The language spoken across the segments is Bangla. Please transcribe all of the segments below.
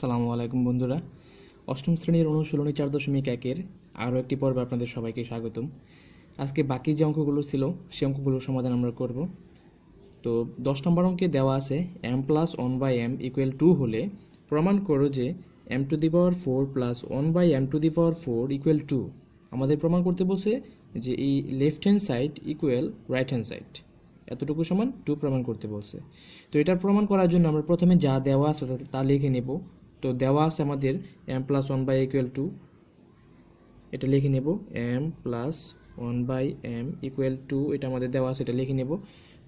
সালামু আলাইকুম বন্ধুরা। অষ্টম শ্রেণির অনুশীলনী চার দশমিক একের আরও একটি পর্বে আপনাদের সবাইকে স্বাগতম। আজকে বাকি যে অঙ্কগুলো ছিল, সে অঙ্কগুলোর সমাধান আমরা করব। তো দশ নম্বর অঙ্কে দেওয়া আছে M plus one by M equal two হলে প্রমাণ করো যে M to the power four plus one by M to the power four equal two আমাদের প্রমাণ করতে বলছে যে এই left hand side equal right hand side এতটুকু সমান টু প্রমাণ করতে বলছে। তো এটার প্রমাণ করার জন্য আমরা প্রথমে যা দেওয়া আছে তা- তা লিখে নেব। তো দেওয়া আছে আমাদের M plus one by equal two এটা লিখে নেব M plus one by M equal two এটা আমাদের দেওয়া আছে, এটা লিখে নেব।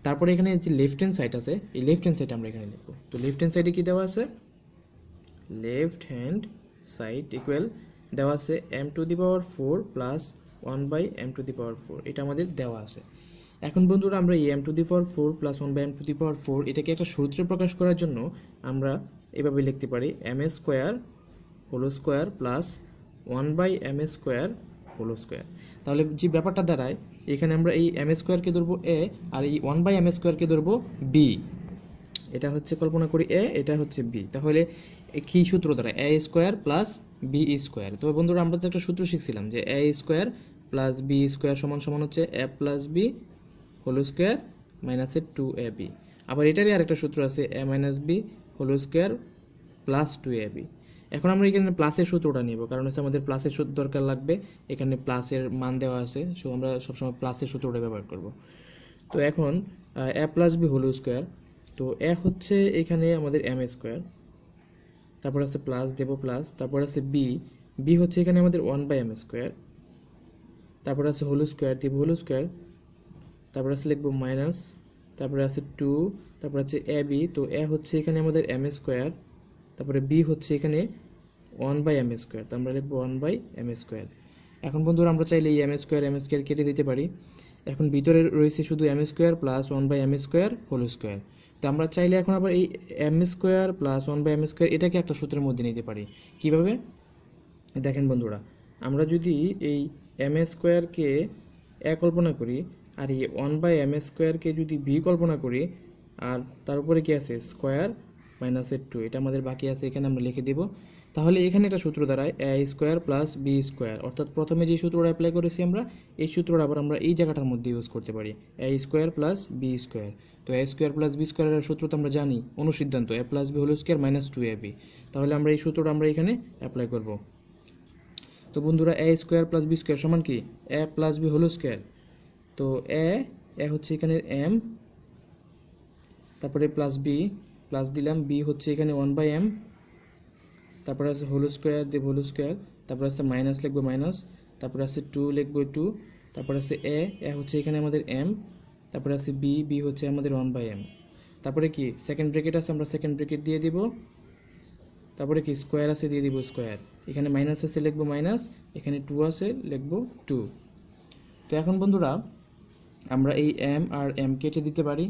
তারপরে এখানে যে লেফট হ্যান্ড সাইড আছে, এই লেফট হ্যান্ড সাইড আমরা এখানে লিখব। তো লেফট হ্যান্ড সাইডে কি দেওয়া আছে? লেফট হ্যান্ড সাইড ইকুয়াল দেওয়া আছে M to the power four plus one by M to the power four এটা আমাদের দেওয়া আছে। এখন বন্ধুরা, আমরা এই M to the power four plus one by M to the power four এটাকে একটা সূত্রে প্রকাশ করার জন্য আমরা এভাবে লিখতে পারি। M A square whole square plus one by M A square hollow square তাহলে যে ব্যাপারটা দাঁড়ায়, এখানে আমরা এই এম এ স্কোয়ারকে ধরবো এ আর এই ওয়ান বাই এম এ স্কোয়ারকে ধরবো বি এটা হচ্ছে কল্পনা করি এ এটা হচ্ছে বি তাহলে কি সূত্র দ্বারা A square plus B square তবে বন্ধুরা, আমরা তো একটা সূত্র শিখছিলাম যে A square plus B square সমান সমান হচ্ছে A plus B whole square মাইনাসের টু এ বি আবার এটারই আরেকটা সূত্র আছে A minus B whole square plus two A B এখন আমরা এখানে প্লাসের সূত্রটা নিব, কারণ হচ্ছে আমাদের প্লাসের সূত্র দরকার লাগবে। এখানে প্লাসের মান দেওয়া আছে সো আমরা সবসময় প্লাসের সূত্রটা ব্যবহার করব। তো এখন A plus B whole square তো এ হচ্ছে এখানে আমাদের এম স্কোয়ার তারপর আছে প্লাস দেব প্লাস তারপর আছে বি বি হচ্ছে এখানে আমাদের ওয়ান বাই এম স্কোয়ার তারপর আছে হোল স্কোয়ার দেব হোল স্কোয়ার তারপর আছে লিখব মাইনাস তারপরে আছে টু তারপর আছে এ বি তো এ হচ্ছে এখানে আমাদের এম স্কোয়ার তারপরে বি হচ্ছে এখানে ওয়ান বাই এম স্কোয়ার তো আমরা লিখব ওয়ান বাই এম স্কোয়ার এখন বন্ধুরা আমরা চাইলে এই এম স্কোয়ার এম স্কোয়ার কেটে দিতে পারি। এখন ভিতরে রয়েছে শুধু M square plus one by M square whole square তো আমরা চাইলে এখন আবার এই M square plus one by M square এটাকে একটা সূত্রের মধ্যে নিতে পারি। কীভাবে? দেখেন বন্ধুরা, আমরা যদি এই এম স্কোয়ারকে এ কল্পনা করি আর এই ওয়ান বাই এম স্কোয়ারকে যদি বি কল্পনা করি, আর তার উপরে কি আছে? স্কোয়ার মাইনাস মাইনাসের টু এটা আমাদের বাকি আছে, এখানে আমরা লিখে দিব। তাহলে এখানে একটা সূত্র দাঁড়ায় A square plus B square অর্থাৎ প্রথমে যে সূত্রটা অ্যাপ্লাই করেছি আমরা, এই সূত্রটা আবার আমরা এই জায়গাটার মধ্যে ইউজ করতে পারি A square plus B square তো এ স্কোয়ার প্লাস বি স্কোয়ারের সূত্র তো আমরা জানি, অনুসিদ্ধান্ত A plus B whole square minus two A B তাহলে আমরা এই সূত্রটা আমরা এখানে অ্যাপ্লাই করব। তো বন্ধুরা A square plus B square সমান কি? A plus B whole square তো এ এ হচ্ছে এখানে এম তারপরে প্লাস বি প্লাস দিলাম বি হচ্ছে এখানে ওয়ান বাই এম তারপরে আছে হোল স্কোয়ার দেব হোল স্কোয়ার তারপরে আছে মাইনাস লিখব মাইনাস তারপরে আছে টু লিখব টু তারপরে আছে এ এ হচ্ছে এখানে আমাদের এম তারপরে আছে বি বি হচ্ছে আমাদের ওয়ান বাই এম তারপরে কি সেকেন্ড ব্রেকেট আছে, আমরা সেকেন্ড ব্রেকেট দিয়ে দিব। তারপরে কি স্কোয়ার আছে, দিয়ে দিব স্কোয়ার এখানে মাইনাস আছে, লিখব মাইনাস এখানে টু আছে, লিখব টু তো এখন বন্ধুরা আমরা এই এম আর এম কেটে দিতে পারি।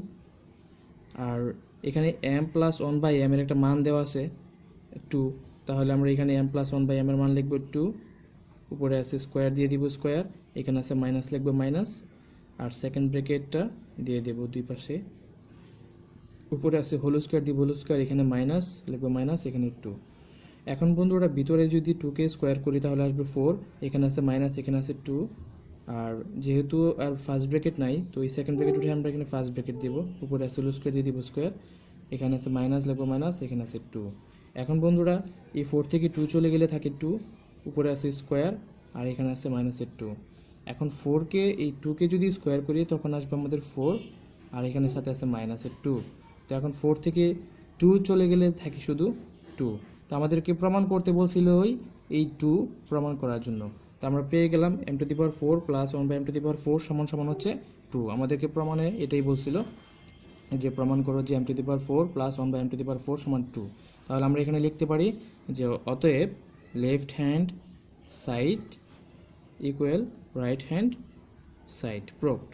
আর এখানে M plus one by M এর একটা মান দেওয়া আছে টু তাহলে আমরা এখানে M plus one by M এর মান লিখব টু উপরে আছে স্কোয়ার দিয়ে দিব স্কোয়ার এখানে আছে মাইনাস লিখব মাইনাস আর সেকেন্ড ব্রেকেটটা দিয়ে দেব দুই পাশে। উপরে আছে হোল স্কোয়ার দিব হোল স্কোয়ার এখানে মাইনাস লিখব মাইনাস এখানে টু এখন বন্ধুরা, ভিতরে যদি টুকে স্কোয়ার করি তাহলে আসবে ফোর এখানে আছে মাইনাস এখানে আছে টু আর যেহেতু, আর ফার্স্ট ব্র্যাকেট নাই, তো এই সেকেন্ড ব্র্যাকেট উঠে আমরা এখানে ফার্স্ট ব্র্যাকেট দিব। উপরে আছে হোল স্কোয়ার দিয়ে দিব স্কোয়ার এখানে আছে মাইনাস লিখব মাইনাস এখানে আছে টু এখন বন্ধুরা, এই ফোর থেকে টু চলে গেলে থাকে টু উপরে আছে স্কোয়ার আর এখানে আছে মাইনাসের টু এখন ফোরকে এই টুকে যদি স্কোয়ার করি, তখন আসবে আমাদের ফোর আর এখানে সাথে আছে মাইনাসের টু তো এখন ফোর থেকে টু চলে গেলে থাকে শুধু টু তো আমাদেরকে প্রমাণ করতে বলছিল ওই, এই টু প্রমাণ করার জন্য। তো আমরা পেয়ে গেলাম M to the power four plus one by M to the power four সমান সমান হচ্ছে টু আমাদেরকে প্রমাণে এটাই বলছিল যে প্রমাণ করো যে M to the power four plus one by M to the power four সমান টু তাহলে আমরা এখানে লিখতে পারি যে অতএব left hand side equal right hand side proved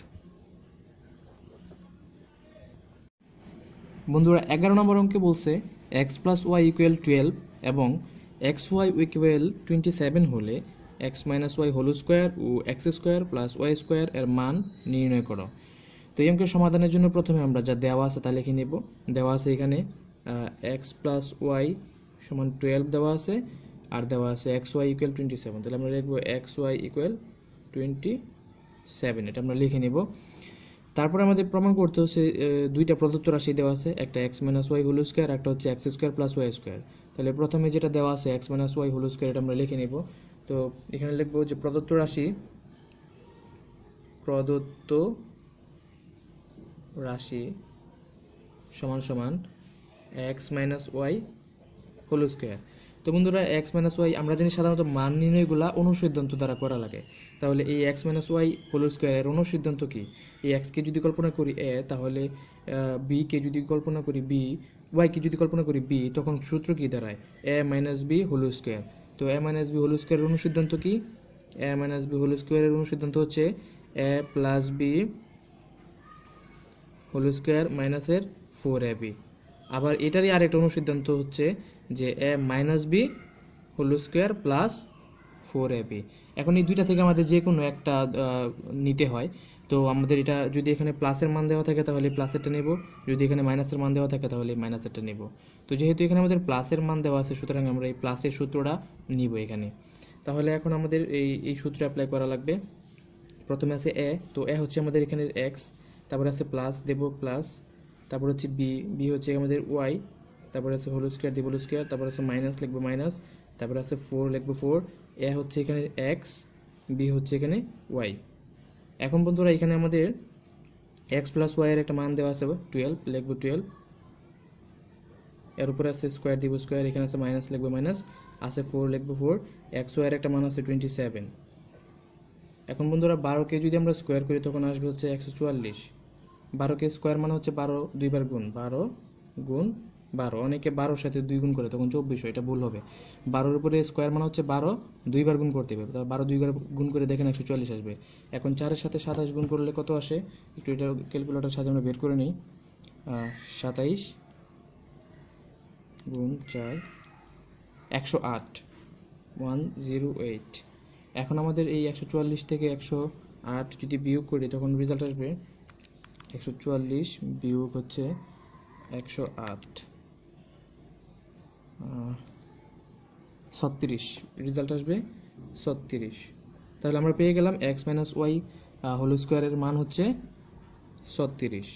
বন্ধুরা, এগারো নম্বর অঙ্কে বলছে X plus Y equal twelve এবং X Y equal twenty seven হলে X minus Y whole square ও X square plus Y square এর মান নির্ণয় করো। তো এই অঙ্কের সমাধানের জন্য প্রথমে আমরা যা দেওয়া আছে তা লিখে নেব। দেওয়া আছে এখানে এক্স প্লাস ওয়াই সমান টুয়েলভ দেওয়া আছে আর দেওয়া আছে X Y equal twenty seven তাহলে আমরা লিখব X Y equal twenty seven এটা আমরা লিখে নেব। তারপরে আমাদের প্রমাণ করতে হচ্ছে দুইটা প্রদত্ত রাশি দেওয়া আছে, একটা X minus Y whole square একটা হচ্ছে X square plus Y square তাহলে প্রথমে যেটা দেওয়া আছে X minus Y whole square এটা আমরা লিখে নেব। তো এখানে লিখব যে প্রদত্ত রাশি প্রদত্ত রাশি সমান সমান X minus Y whole square তো বন্ধুরা এক্স মাইনাস ওয়াই আমরা জানি সাধারণত মান নির্ণয়গুলা অনুসিদ্ধান্ত দ্বারা করা লাগে। তাহলে এই এক্স মাইনাস ওয়াই হোল স্কোয়ারের অনুসিদ্ধান্ত কি? এই এক্সকে যদি কল্পনা করি এ তাহলে বি কে যদি কল্পনা করি বি ওয়াইকে যদি কল্পনা করি বি তখন সূত্র কি দাঁড়ায়? A minus B whole square তো এ মাইনাস বি হোল স্কোয়ারের অনুসিদ্ধান্ত কি? এ মাইনাস বি হোল স্কোয়ারের অনুসিদ্ধান্ত হচ্ছে A plus B whole square মাইনাসের ফোর এ বি আবার এটারই আরেকটা অনুসিদ্ধান্ত হচ্ছে যে A minus B whole square plus four A B এখন এই দুইটা থেকে আমাদের যে কোনো একটা নিতে হয়। তো আমাদের এটা যদি এখানে প্লাসের মান দেওয়া থাকে তাহলে প্লাসেরটা নেব। যদি এখানে মাইনাসের মান দেওয়া থাকে তাহলে মাইনাসেরটা নেব। তো যেহেতু এখানে আমাদের প্লাসের মান দেওয়া আছে, সুতরাং আমরা এই প্লাসের সূত্রটা নিব এখানে। তাহলে এখন আমাদের এই এই সূত্র অ্যাপ্লাই করা লাগবে। প্রথমে আছে এ তো এ হচ্ছে আমাদের এখানে এক্স তারপরে আছে প্লাস দেব প্লাস তারপর হচ্ছে বি বি হচ্ছে আমাদের ওয়াই তারপরে আছে হোল স্কোয়ার দিব হোল স্কোয়ার তারপর আছে মাইনাস লিখব মাইনাস তারপরে আছে ফোর লিখব ফোর এ হচ্ছে এখানে এক্স বি হচ্ছে এখানে ওয়াই এখন বন্ধুরা, এখানে আমাদের এক্স প্লাস ওয়াই এর একটা মান দেওয়া আছে টুয়েলভ লিখব টুয়েলভ এর উপরে আছে স্কোয়ার দিব স্কোয়ার এখানে আছে মাইনাস লিখব মাইনাস আছে ফোর লিখব ফোর ওয়াই এর একটা মান আছে টোয়েন্টি সেভেন এখন বন্ধুরা বারোকে যদি আমরা স্কোয়ার করি তখন আসবে হচ্ছে একশো চুয়াল্লিশ। বারোকে স্কোয়ার মানে হচ্ছে বারো দুইবার গুণ, বারো গুণ বারো। অনেকে বারোর সাথে দুই গুণ করে, তখন চব্বিশশো এটা ভুল হবে। বারোর উপরে স্কোয়ার মানে হচ্ছে বারো দুইবার গুণ করতে হবে বারো দুইবার গুণ করে দেখেন একশো চুয়াল্লিশ আসবে। এখন চারের সাথে সাতাশ গুণ করলে কত আসে? একটু এটা ক্যালকুলেটার সাথে আমরা বের করে নিই। সাতাইশ গুণ চার, একশো আট ওয়ান জিরো এইট এখন আমাদের এই একশো চুয়াল্লিশ থেকে একশো আট যদি বিয়োগ করি, তখন রেজাল্ট আসবে একশো চুয়াল্লিশ বিয়োগ হচ্ছে একশো আট। ছত্রিশ রেজাল্ট আসবে ছত্রিশ। তাহলে আমরা পেয়ে গেলাম এক্স মাইনাস ওয়াই হোল স্কোয়ারের মান হচ্ছে ছত্রিশ।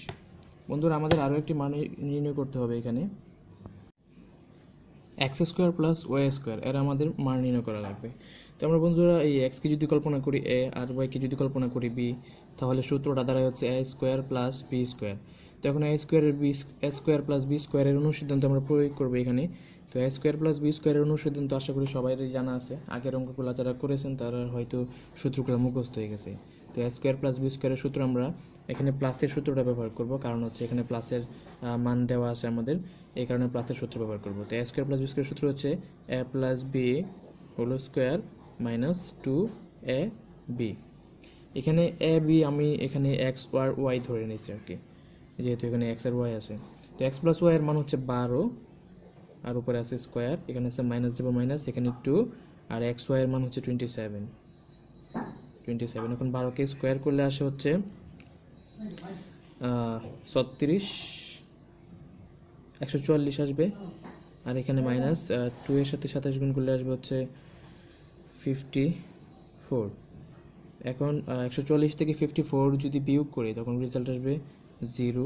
বন্ধুরা, আমাদের আরও একটি মান নির্ণয় করতে হবে এখানে। X square plus Y square, এর আমাদের মান নির্ণয় করা লাগবে। তো আমরা বন্ধুরা, এই এক্সকে যদি কল্পনা করি এ আর ওয়াইকে যদি কল্পনা করি বি, তাহলে সূত্রটা দাঁড়ায় হচ্ছে A square plus B square. তো এখন এ স্কোয়ারের বি স্কোয়ার প্লাস বি স্কোয়ারের অনুসিদ্ধান্ত আমরা প্রয়োগ করব এখানে। তো এ স্কোয়ার প্লাস বি স্কোয়ারের অনুসিদ্ধান্ত আশা করি সবাইরই জানা আছে। আগের অঙ্কগুলো যারা করেছেন তারা হয়তো সূত্রগুলো মুখস্থ হয়ে গেছে। তো এ স্কোয়ার প্লাস বি স্কোয়ারের সূত্র আমরা এখানে প্লাসের সূত্রটা ব্যবহার করব। কারণ হচ্ছে এখানে প্লাসের মান দেওয়া আছে আমাদের। এই কারণে প্লাসের সূত্র ব্যবহার করব। তো এ স্কোয়ার প্লাস বি স্কোয়ারের সূত্র হচ্ছে A plus B whole square minus two A B এখানে এ বি আমি এখানে এক্স আর ওয়াই ধরে নিয়েছি আর কি। যেহেতু এখানে এক্স আর ওয়াই আছে। তো এক্স প্লাস ওয়াই এর মান হচ্ছে বারো। আর উপরে আছে স্কোয়ার, এখানে আছে মাইনাস দেবো মাইনাস এখানে টু আর এক্স ওয়াইয়ের মান হচ্ছে টোয়েন্টি সেভেন টোয়েন্টি সেভেন এখন বারোকে স্কোয়ার করলে আসে হচ্ছে ছত্রিশ, একশো চুয়াল্লিশ আসবে। আর এখানে মাইনাস টু এর সাথে সাতাশ গুণ করলে আসবে হচ্ছে ফিফটি ফোর এখন একশো চল্লিশ থেকে ফিফটি ফোর যদি বিয়োগ করি, তখন রেজাল্ট আসবে জিরো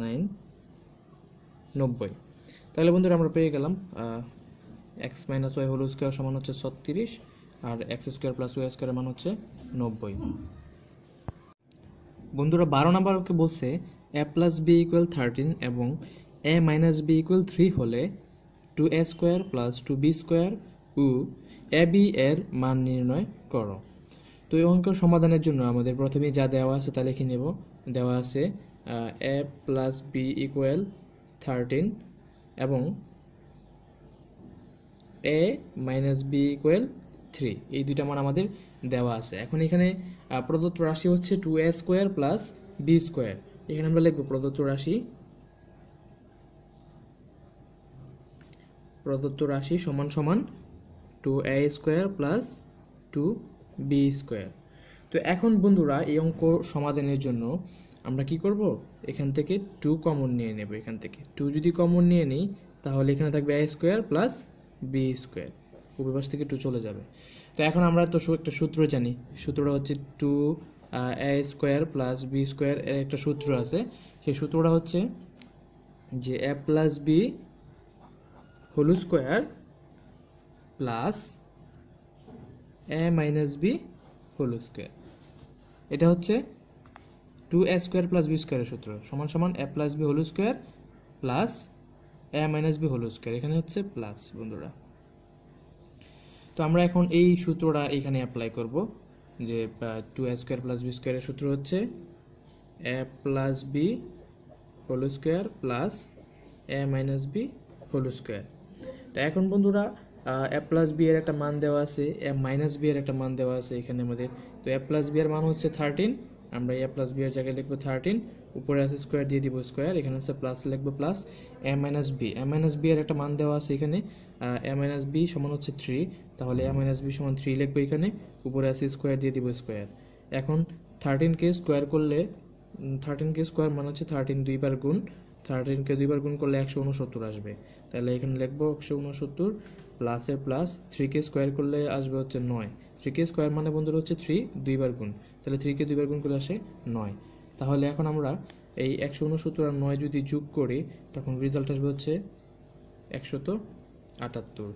নাইন নব্বই। তাহলে বন্ধুরা আমরা পেয়ে গেলাম X minus Y whole square সমান হচ্ছে ছত্রিশ, আর এক্স স্কোয়ার প্লাস ওয়াই স্কোয়ারের মান হচ্ছে নব্বই। বন্ধুরা বারো নাম্বারকে বলছে A plus B equal thirteen এবং A minus B equal three হলে two A square plus two B square O A B এর মান নির্ণয় করো। তো এই অঙ্কের সমাধানের জন্য আমাদের প্রথমে যা দেওয়া আছে তা লিখে নেব। দেওয়া আছে A plus B equal thirteen এবং A minus B equal three এই দুইটা মান আমাদের দেওয়া আছে। এখন এখানে প্রদত্ত রাশি হচ্ছে two A square plus B square এখানে আমরা লিখব প্রদত্ত রাশি। প্রদত্ত রাশি সমান সমান two A square plus two B square তো এখন বন্ধুরা, এই অঙ্ক সমাধানের জন্য আমরা কি করব? এখান থেকে টু কমন নিয়ে নেব এখান থেকে। টু যদি কমন নিয়ে নিই, তাহলে এখানে থাকবে A square plus B square উপর পাশ থেকে টু চলে যাবে। তো এখন আমরা তো একটা সূত্র জানি। সূত্রটা হচ্ছে two A square plus B square এর একটা সূত্র আছে। সেই সূত্রটা হচ্ছে যে A plus B whole square plus A minus B whole square এটা হচ্ছে two A square plus B স্কোয়ারের সূত্র। সমান সমান A plus B whole square plus A minus B whole square এখানে হচ্ছে প্লাস বন্ধুরা। তো আমরা এখন এই সূত্রটা এখানে অ্যাপ্লাই করব যে two A square plus B স্কোয়ারের সূত্র হচ্ছে A plus B whole square plus A minus B whole square তো এখন বন্ধুরা এ প্লাস বি এর একটা মান দেওয়া আছে এ মাইনাস বি এর একটা মান দেওয়া আছে এখানে আমাদের। তো এ প্লাস বি এর মান হচ্ছে থার্টিন আমরা এ প্লাস বি এর জায়গায় লিখব থার্টিন উপরে আছে স্কোয়ার দিয়ে দিব স্কোয়ার এখানে হচ্ছে প্লাস লিখব plus A minus B A minus B এর একটা মান দেওয়া আছে এখানে এ মাইনাস বি সমান হচ্ছে থ্রি তাহলে এ মাইনাস বি সমান থ্রি লিখব এখানে, উপরে আছে স্কোয়ার দিয়ে দিব স্কোয়ার এখন থার্টিনকে স্কোয়ার করলে থার্টিনকে স্কোয়ার মানে হচ্ছে থার্টিন দুইবার গুণ থার্টিনকে দুইবার গুণ করলে একশো উনসত্তর আসবে। তাহলে এখানে লিখব একশো উনসত্তর প্লাসের প্লাস থ্রিকে স্কোয়ার করলে আসবে হচ্ছে নয়। থ্রিকে স্কোয়ার মানে বন্ধুরা হচ্ছে থ্রি দুইবার গুণ। তাহলে থ্রিকে দুইবার গুণ করলে আসে নয়। তাহলে এখন আমরা এই একশো উনসত্তর আর নয় যদি যোগ করি, তখন রেজাল্ট আসবে হচ্ছে একশত আটাত্তর।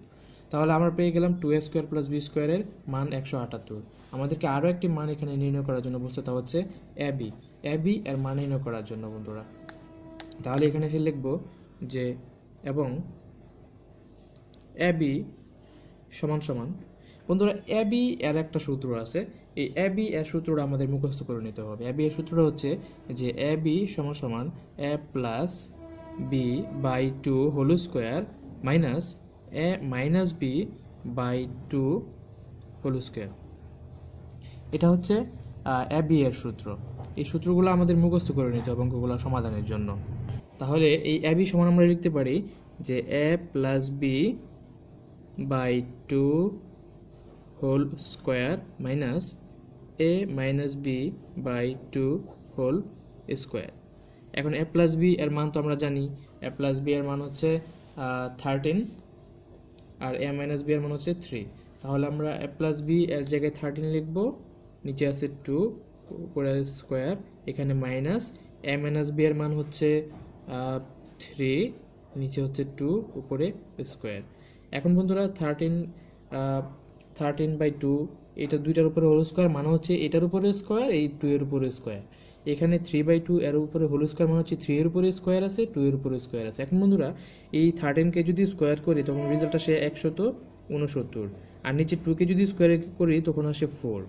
তাহলে আমরা পেয়ে গেলাম two A square plus B স্কোয়ারের মান একশো আটাত্তর। আমাদেরকে আরও একটি মান এখানে নির্ণয় করার জন্য বলছে, তা হচ্ছে অ্যাবি অ্যাবি এর মান নির্ণয় করার জন্য, বন্ধুরা। তাহলে এখানে এসে লিখব যে, এবং অ্যাবি সমান সমান বন্ধুরা অ্যাবি এর একটা সূত্র আছে। এই অ্যাবি এর সূত্রটা আমাদের মুখস্থ করে নিতে হবে। অ্যাবি এর সূত্রটা হচ্ছে যে অ্যাবি সমান সমান A plus B by two whole square minus A minus B by two whole square এটা হচ্ছে অ্যাবি এর সূত্র। এই সূত্রগুলো আমাদের মুখস্থ করে নিতে হবে অঙ্কগুলো সমাধানের জন্য। তাহলে এই অ্যাবি সমান আমরা লিখতে পারি যে A plus B by two whole square minus A minus B by two whole square এখন এ প্লাস বি এর মান তো আমরা জানি। এ প্লাস বি এর মান হচ্ছে থার্টিন আর এ মাইনাস বি এর মান হচ্ছে থ্রি তাহলে আমরা এ প্লাস বি এর জায়গায় থার্টিন লিখব, নিচে আছে টু উপরে স্কোয়ার এখানে মাইনাস এ মাইনাস বি এর মান হচ্ছে থ্রি নিচে হচ্ছে টু উপরে স্কোয়ার এখন বন্ধুরা থার্টিন থার্টিন বাই টু এটা দুইটার উপরে হোল স্কোয়ার মানে হচ্ছে এটার উপরে স্কোয়ার এই টু এর উপরে স্কোয়ার এখানে থ্রি বাই টু এর উপরে হোল স্কোয়ার মানে হচ্ছে থ্রি এর উপরে স্কোয়ার আছে টু এর উপরে স্কোয়ার আছে। এখন বন্ধুরা, এই থার্টিনকে যদি স্কোয়ার করি, তখন রেজাল্ট আসে একশত উনসত্তর। আর নিচে টুকে যদি স্কোয়ার করি, তখন আসে ফোর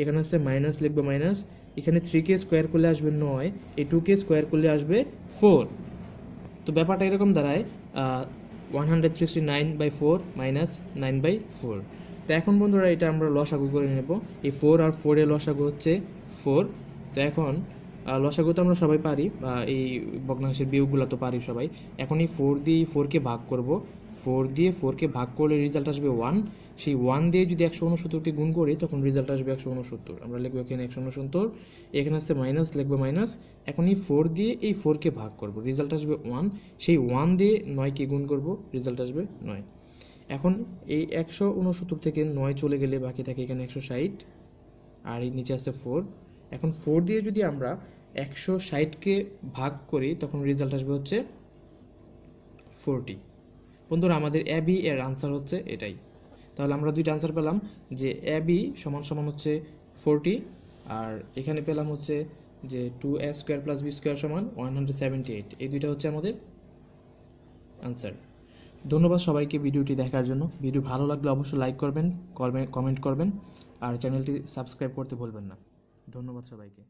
এখানে আসছে মাইনাস লিখবে মাইনাস এখানে থ্রিকে স্কোয়ার করলে আসবে নয়, এই টুকে স্কোয়ার করলে আসবে ফোর তো ব্যাপারটা এরকম দাঁড়ায় one hundred sixty nine by four minus nine by four তো এখন বন্ধুরা এটা আমরা লসাগু করে নেব। এই ফোর আর ফোরের লসাগু হচ্ছে ফোর তো এখন লসাগু তো আমরা সবাই পারি এই ভগ্নাংশের বিয়োগগুলো তো পারি সবাই। এখন এই ফোর দিয়ে এই ফোরকে ভাগ করব। ফোর দিয়ে ফোরকে ভাগ করলে রেজাল্ট আসবে ওয়ান সেই ওয়ান দিয়ে যদি একশো উনসত্তরকে গুণ করি, তখন রেজাল্ট আসবে একশো উনসত্তর আমরা লিখব এখানে একশো উনসত্তর এখানে আসছে মাইনাস লিখব মাইনাস এখন এই ফোর দিয়ে এই ফোরকে ভাগ করব। রেজাল্ট আসবে ওয়ান সেই ওয়ান দিয়ে নয়কে গুণ করব রেজাল্ট আসবে নয়। এখন এই একশো উনসত্তর থেকে নয় চলে গেলে বাকি থাকে এখানে একশো ষাট, আর এই নিচে আছে ফোর এখন ফোর দিয়ে যদি আমরা একশো ষাটকে ভাগ করি, তখন রেজাল্ট আসবে হচ্ছে ফোরটি বন্ধুরা, আমাদের অ্যাবি এর আনসার হচ্ছে এটাই। তাহলে আমরা দুইটা আনসার পেলাম যে অ্যাবি সমান সমান হচ্ছে ফোরটি আর এখানে পেলাম হচ্ছে যে two A square plus B square সমান ওয়ান হান্ড্রেড সেভেন্টি এইট এই দুইটা হচ্ছে আমাদের আনসার ধন্যবাদ সবাইকে ভিডিওটি দেখার জন্য। ভিডিও ভালো লাগলে অবশ্যই লাইক করবেন কমেন্ট করবেন, আর চ্যানেলটি সাবস্ক্রাইব করতে ভুলবেন না। ধন্যবাদ সবাইকে।